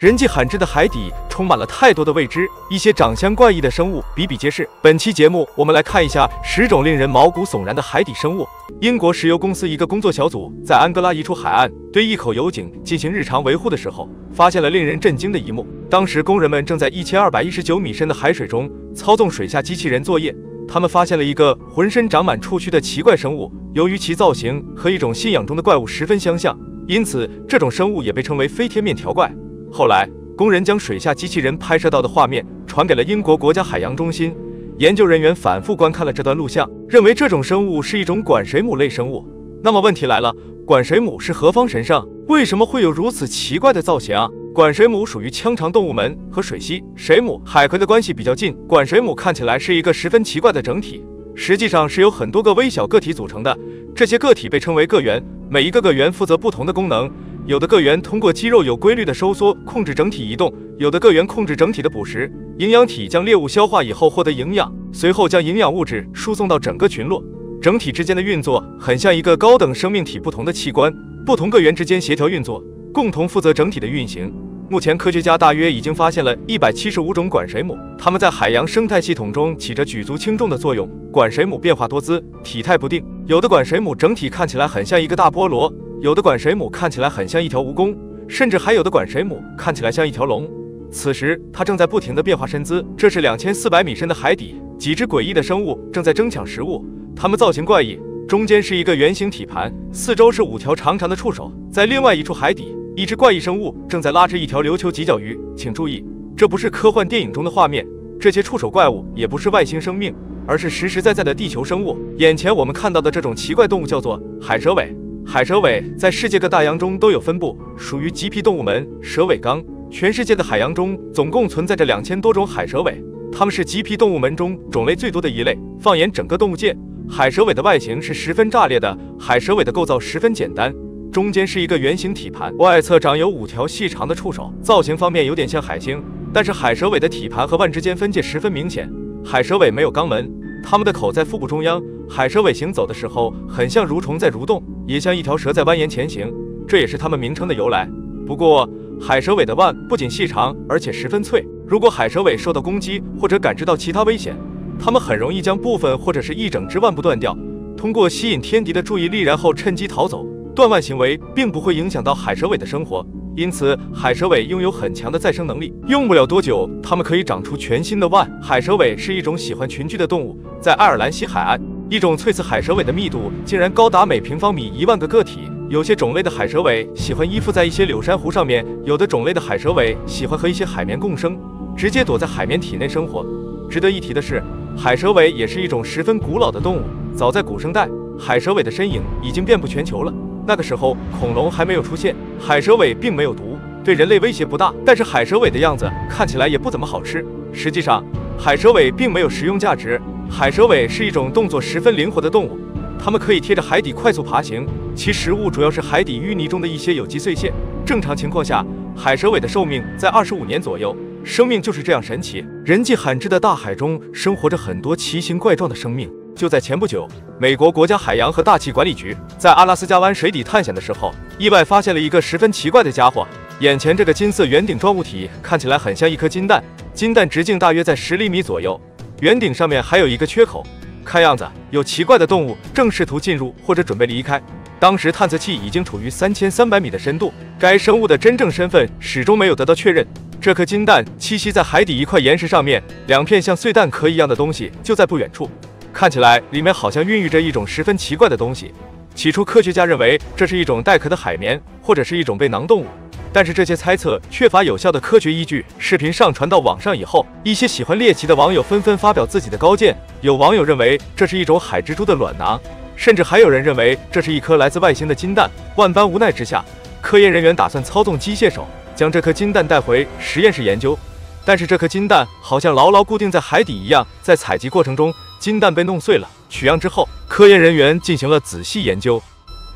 人迹罕至的海底充满了太多的未知，一些长相怪异的生物比比皆是。本期节目，我们来看一下十种令人毛骨悚然的海底生物。英国石油公司一个工作小组在安哥拉一处海岸对一口油井进行日常维护的时候，发现了令人震惊的一幕。当时，工人们正在一千二百一十九米深的海水中操纵水下机器人作业，他们发现了一个浑身长满触须的奇怪生物。由于其造型和一种信仰中的怪物十分相像，因此这种生物也被称为飞天面条怪。后来，工人将水下机器人拍摄到的画面传给了英国国家海洋中心。研究人员反复观看了这段录像，认为这种生物是一种管水母类生物。那么问题来了，管水母是何方神圣？为什么会有如此奇怪的造型？管水母属于腔肠动物门和水螅、水母、海葵的关系比较近。管水母看起来是一个十分奇怪的整体，实际上是由很多个微小个体组成的。这些个体被称为个源，每一个个源负责不同的功能。有的个源通过肌肉有规律的收缩控制整体移动，有的个源控制整体的捕食。营养体将猎物消化以后获得营养，随后将营养物质输送到整个群落。整体之间的运作很像一个高等生命体不同的器官，不同个源之间协调运作，共同负责整体的运行。目前科学家大约已经发现了一百七十五种管水母，它们在海洋生态系统中起着举足轻重的作用。管水母变化多姿，体态不定，有的管水母整体看起来很像一个大菠萝。有的管水母看起来很像一条蜈蚣，甚至还有的管水母看起来像一条龙。此时，它正在不停地变化身姿。这是两千四百米深的海底，几只诡异的生物正在争抢食物。它们造型怪异，中间是一个圆形体盘，四周是五条长长的触手。在另外一处海底，一只怪异生物正在拉着一条琉球棘角鱼。请注意，这不是科幻电影中的画面，这些触手怪物也不是外星生命，而是实实在在的地球生物。眼前我们看到的这种奇怪动物叫做海蛇尾。海蛇尾在世界各大洋中都有分布，属于棘皮动物门蛇尾纲。全世界的海洋中总共存在着两千多种海蛇尾，它们是棘皮动物门中种类最多的一类。放眼整个动物界，海蛇尾的外形是十分炸裂的。海蛇尾的构造十分简单，中间是一个圆形体盘，外侧长有五条细长的触手，造型方面有点像海星。但是海蛇尾的体盘和腕之间分界十分明显。海蛇尾没有肛门，它们的口在腹部中央。海蛇尾行走的时候，很像蠕虫在蠕动。也像一条蛇在蜿蜒前行，这也是它们名称的由来。不过，海蛇尾的腕不仅细长，而且十分脆。如果海蛇尾受到攻击或者感知到其他危险，它们很容易将部分或者是一整只腕部断掉，通过吸引天敌的注意力，然后趁机逃走。断腕行为并不会影响到海蛇尾的生活，因此海蛇尾拥有很强的再生能力。用不了多久，它们可以长出全新的腕。海蛇尾是一种喜欢群居的动物，在爱尔兰西海岸。一种翠刺海蛇尾的密度竟然高达每平方米一万个个体。有些种类的海蛇尾喜欢依附在一些柳珊瑚上面，有的种类的海蛇尾喜欢和一些海绵共生，直接躲在海绵体内生活。值得一提的是，海蛇尾也是一种十分古老的动物。早在古生代，海蛇尾的身影已经遍布全球了。那个时候，恐龙还没有出现，海蛇尾并没有毒，对人类威胁不大。但是海蛇尾的样子看起来也不怎么好吃。实际上，海蛇尾并没有食用价值。海蛇尾是一种动作十分灵活的动物，它们可以贴着海底快速爬行，其食物主要是海底淤泥中的一些有机碎屑。正常情况下，海蛇尾的寿命在二十五年左右。生命就是这样神奇，人迹罕至的大海中生活着很多奇形怪状的生命。就在前不久，美国国家海洋和大气管理局在阿拉斯加湾水底探险的时候，意外发现了一个十分奇怪的家伙。眼前这个金色圆顶状物体看起来很像一颗金蛋，金蛋直径大约在十厘米左右。圆顶上面还有一个缺口，看样子有奇怪的动物正试图进入或者准备离开。当时探测器已经处于三千三百米的深度，该生物的真正身份始终没有得到确认。这颗金蛋栖息在海底一块岩石上面，两片像碎蛋壳一样的东西就在不远处，看起来里面好像孕育着一种十分奇怪的东西。起初科学家认为这是一种带壳的海绵，或者是一种背囊动物。但是这些猜测缺乏有效的科学依据。视频上传到网上以后，一些喜欢猎奇的网友纷纷发表自己的高见。有网友认为这是一种海蜘蛛的卵囊，甚至还有人认为这是一颗来自外星的金蛋。万般无奈之下，科研人员打算操纵机械手将这颗金蛋带回实验室研究。但是这颗金蛋好像牢牢固定在海底一样，在采集过程中，金蛋被弄碎了。取样之后，科研人员进行了仔细研究。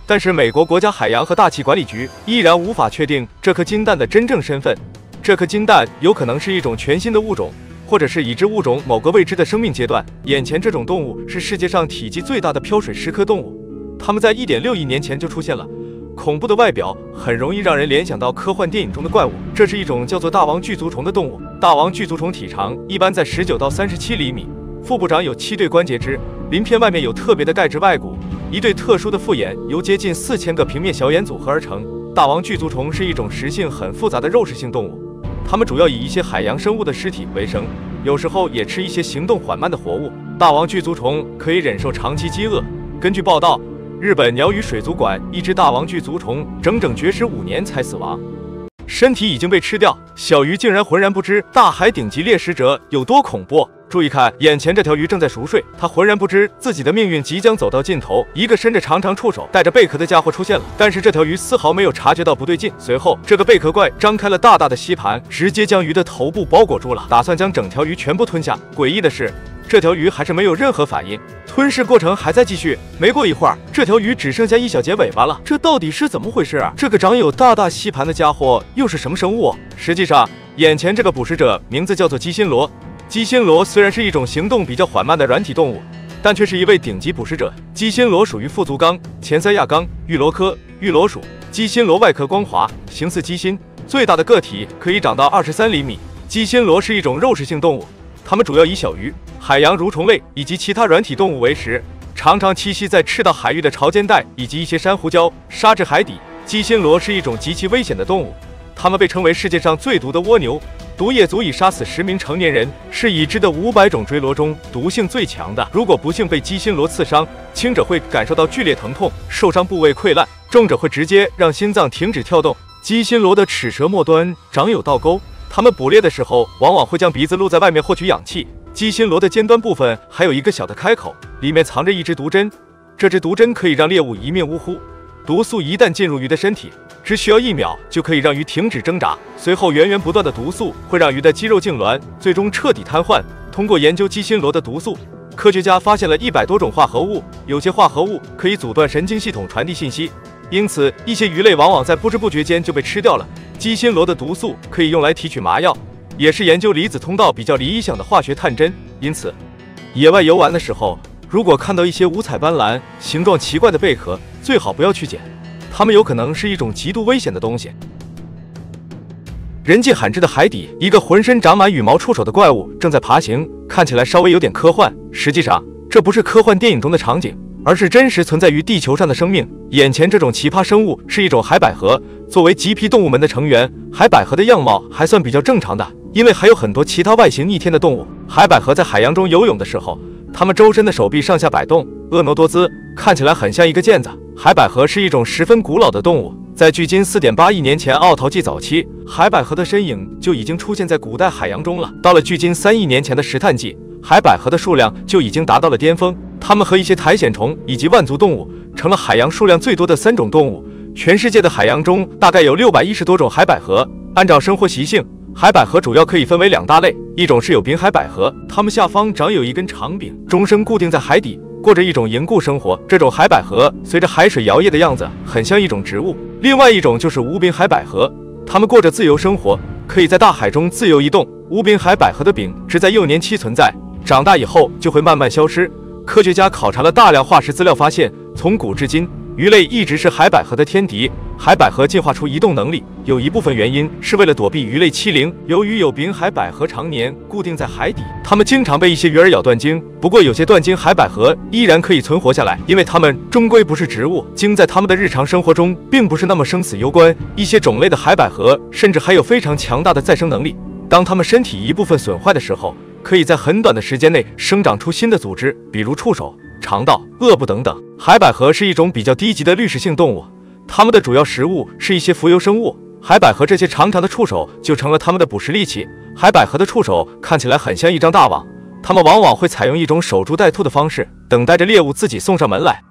但是，美国国家海洋和大气管理局依然无法确定这颗金蛋的真正身份。这颗金蛋有可能是一种全新的物种，或者是已知物种某个未知的生命阶段。眼前这种动物是世界上体积最大的漂水石科动物，它们在1.6亿年前就出现了。恐怖的外表很容易让人联想到科幻电影中的怪物。这是一种叫做大王巨足虫的动物。大王巨足虫体长一般在十九到三十七厘米，腹部长有七对关节肢，鳞片外面有特别的钙质外骨，一对特殊的复眼由接近四千个平面小眼组合而成。大王巨足虫是一种食性很复杂的肉食性动物，它们主要以一些海洋生物的尸体为生，有时候也吃一些行动缓慢的活物。大王巨足虫可以忍受长期饥饿。根据报道。日本鸟羽水族馆一只大王巨足虫整整绝食五年才死亡，身体已经被吃掉，小鱼竟然浑然不知大海顶级猎食者有多恐怖。注意看，眼前这条鱼正在熟睡，它浑然不知自己的命运即将走到尽头。一个伸着长长触手、带着贝壳的家伙出现了，但是这条鱼丝毫没有察觉到不对劲。随后，这个贝壳怪张开了大大的吸盘，直接将鱼的头部包裹住了，打算将整条鱼全部吞下。诡异的是。这条鱼还是没有任何反应，吞噬过程还在继续。没过一会儿，这条鱼只剩下一小截尾巴了。这到底是怎么回事啊？这个长有大大吸盘的家伙又是什么生物？实际上，眼前这个捕食者名字叫做鸡心螺。鸡心螺虽然是一种行动比较缓慢的软体动物，但却是一位顶级捕食者。鸡心螺属于腹足纲前三亚纲玉螺科玉螺属。鸡心螺外壳光滑，形似鸡心，最大的个体可以长到二十三厘米。鸡心螺是一种肉食性动物，它们主要以小鱼。海洋蠕虫类以及其他软体动物为食，常常栖息在赤道海域的潮间带以及一些珊瑚礁、沙质海底。鸡心螺是一种极其危险的动物，它们被称为世界上最毒的蜗牛，毒液足以杀死十名成年人，是已知的五百种锥螺中毒性最强的。如果不幸被鸡心螺刺伤，轻者会感受到剧烈疼痛，受伤部位溃烂；重者会直接让心脏停止跳动。鸡心螺的齿舌末端长有倒钩，它们捕猎的时候往往会将鼻子露在外面获取氧气。鸡心螺的尖端部分还有一个小的开口，里面藏着一支毒针。这支毒针可以让猎物一命呜呼。毒素一旦进入鱼的身体，只需要一秒就可以让鱼停止挣扎。随后源源不断的毒素会让鱼的肌肉痉挛，最终彻底瘫痪。通过研究鸡心螺的毒素，科学家发现了一百多种化合物，有些化合物可以阻断神经系统传递信息，因此一些鱼类往往在不知不觉间就被吃掉了。鸡心螺的毒素可以用来提取麻药。也是研究离子通道比较理想的化学探针，因此，野外游玩的时候，如果看到一些五彩斑斓、形状奇怪的贝壳，最好不要去捡，它们有可能是一种极度危险的东西。人迹罕至的海底，一个浑身长满羽毛触手的怪物正在爬行，看起来稍微有点科幻。实际上，这不是科幻电影中的场景。而是真实存在于地球上的生命。眼前这种奇葩生物是一种海百合，作为棘皮动物门的成员，海百合的样貌还算比较正常的。因为还有很多其他外形逆天的动物。海百合在海洋中游泳的时候，它们周身的手臂上下摆动，婀娜多姿，看起来很像一个毽子。海百合是一种十分古老的动物，在距今四点八亿年前奥陶纪早期，海百合的身影就已经出现在古代海洋中了。到了距今三亿年前的石炭纪，海百合的数量就已经达到了巅峰。它们和一些苔藓虫以及万足动物成了海洋数量最多的三种动物。全世界的海洋中大概有六百一十多种海百合。按照生活习性，海百合主要可以分为两大类，一种是有柄海百合，它们下方长有一根长柄，终生固定在海底，过着一种凝固生活。这种海百合随着海水摇曳的样子，很像一种植物。另外一种就是无柄海百合，它们过着自由生活，可以在大海中自由移动。无柄海百合的柄只在幼年期存在，长大以后就会慢慢消失。科学家考察了大量化石资料，发现从古至今，鱼类一直是海百合的天敌。海百合进化出移动能力，有一部分原因是为了躲避鱼类欺凌。由于有柄海百合常年固定在海底，它们经常被一些鱼儿咬断茎。不过，有些断茎海百合依然可以存活下来，因为它们终归不是植物，茎在它们的日常生活中并不是那么生死攸关。一些种类的海百合甚至还有非常强大的再生能力。当它们身体一部分损坏的时候，可以在很短的时间内生长出新的组织，比如触手、肠道、颚部等等。海百合是一种比较低级的滤食性动物，它们的主要食物是一些浮游生物。海百合这些长长的触手就成了它们的捕食利器。海百合的触手看起来很像一张大网，它们往往会采用一种守株待兔的方式，等待着猎物自己送上门来。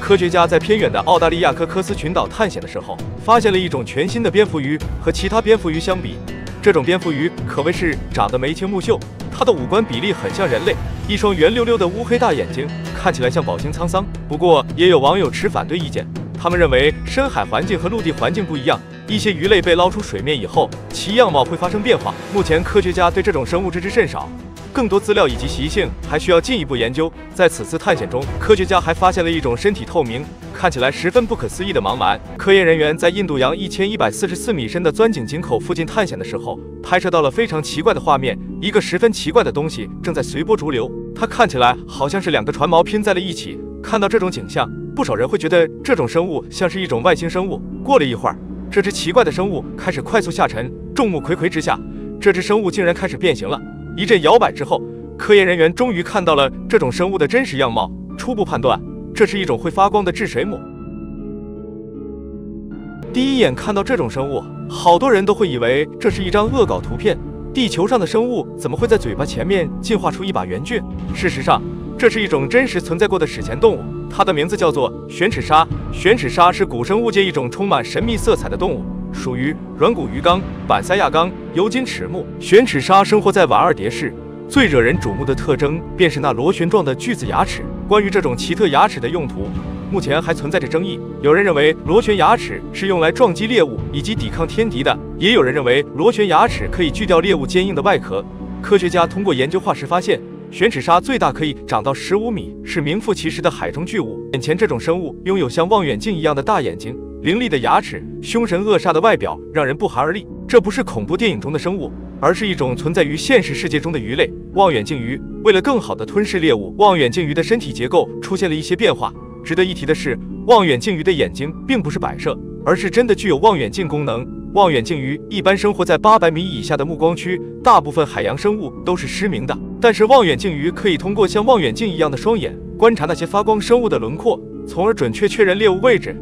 科学家在偏远的澳大利亚科科斯群岛探险的时候，发现了一种全新的蝙蝠鱼。和其他蝙蝠鱼相比，这种蝙蝠鱼可谓是长得眉清目秀，它的五官比例很像人类，一双圆溜溜的乌黑大眼睛，看起来像饱经沧桑。不过也有网友持反对意见，他们认为深海环境和陆地环境不一样，一些鱼类被捞出水面以后，其样貌会发生变化。目前科学家对这种生物知之甚少。更多资料以及习性还需要进一步研究。在此次探险中，科学家还发现了一种身体透明、看起来十分不可思议的盲鳗。科研人员在印度洋一千一百四十四米深的钻井井口附近探险的时候，拍摄到了非常奇怪的画面：一个十分奇怪的东西正在随波逐流，它看起来好像是两个船锚拼在了一起。看到这种景象，不少人会觉得这种生物像是一种外星生物。过了一会儿，这只奇怪的生物开始快速下沉，众目睽睽之下，这只生物竟然开始变形了。一阵摇摆之后，科研人员终于看到了这种生物的真实样貌。初步判断，这是一种会发光的治水母。第一眼看到这种生物，好多人都会以为这是一张恶搞图片。地球上的生物怎么会在嘴巴前面进化出一把圆锯？事实上，这是一种真实存在过的史前动物。它的名字叫做玄齿鲨。玄齿鲨是古生物界一种充满神秘色彩的动物，属于软骨鱼纲板塞亚纲尤金齿目。玄齿鲨生活在瓦尔迭市，最惹人瞩目的特征便是那螺旋状的锯子牙齿。关于这种奇特牙齿的用途，目前还存在着争议。有人认为螺旋牙齿是用来撞击猎物以及抵抗天敌的，也有人认为螺旋牙齿可以锯掉猎物坚硬的外壳。科学家通过研究化石发现。玄齿鲨最大可以长到十五米，是名副其实的海中巨物。眼前这种生物拥有像望远镜一样的大眼睛、凌厉的牙齿、凶神恶煞的外表，让人不寒而栗。这不是恐怖电影中的生物，而是一种存在于现实世界中的鱼类——望远镜鱼。为了更好地吞噬猎物，望远镜鱼的身体结构出现了一些变化。值得一提的是，望远镜鱼的眼睛并不是摆设，而是真的具有望远镜功能。望远镜鱼一般生活在八百米以下的目光区，大部分海洋生物都是失明的。但是望远镜鱼可以通过像望远镜一样的双眼，观察那些发光生物的轮廓，从而准确确认猎物位置。